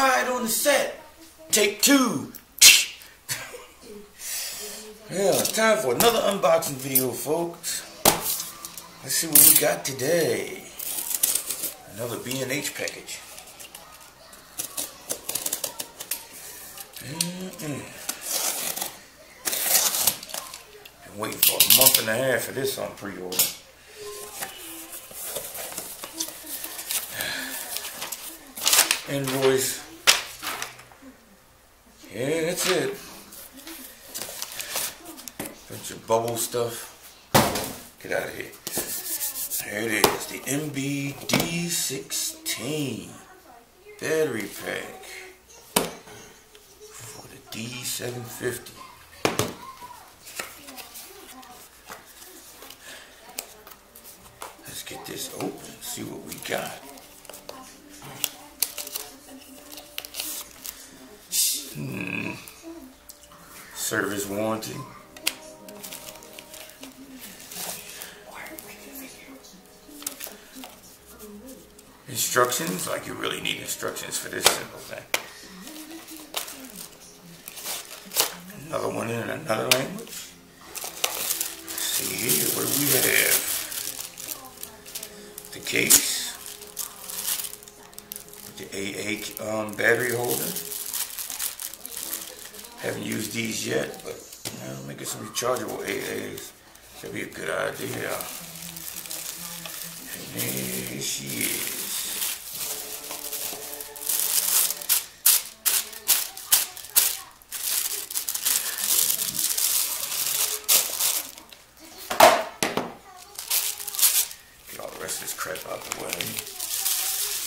quiet on the set. Take two. yeah, it's time for another unboxing video, folks. Let's see what we got today. Another B&H package. Mm -mm. Been waiting for a month and a half for this on pre-order. Invoice. Yeah, that's it. Bunch of bubble stuff. Get out of here. There it is, the MBD16 battery pack for the D750. Let's get this open, see what we got. Service warranty. Instructions, like you really need instructions for this simple thing. Another one in another language. Let's see here, what do we have? The case. The AA um, battery holder. Haven't used these yet, but you know, making some rechargeable AAs. That'd be a good idea. And there she is. Get all the rest of this crap out of the way.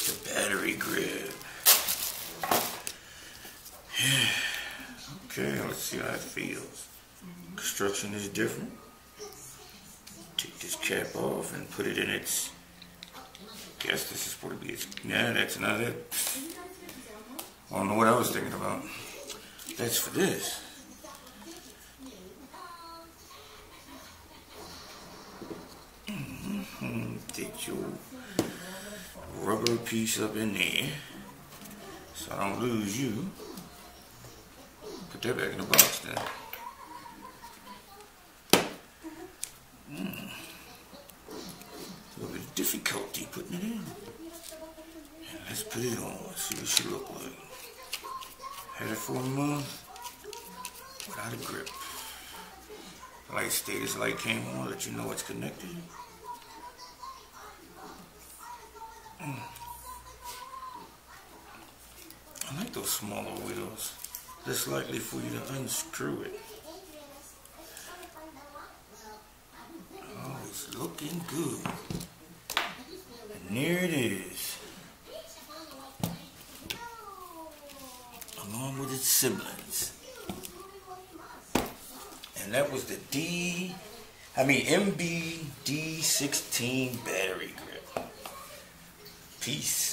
The battery grip. Okay, let's see how it feels. Construction is different. Take this cap off and put it in its. Guess this is supposed to be its. Yeah, that's not it. I don't know what I was thinking about. That's for this. Hmm. Take your rubber piece up in there so I don't lose you. Put that back in the box then. Mm. A little bit of difficulty putting it in. And let's put it on. See what she look like. Had it for a month without a grip. Light status light came on, let you know it's connected. Mm. I like those smaller wheels. Less likely for you to unscrew it. Oh, it's looking good. And there it is. Along with its siblings. And that was the D, I mean MBD16 battery grip. Peace.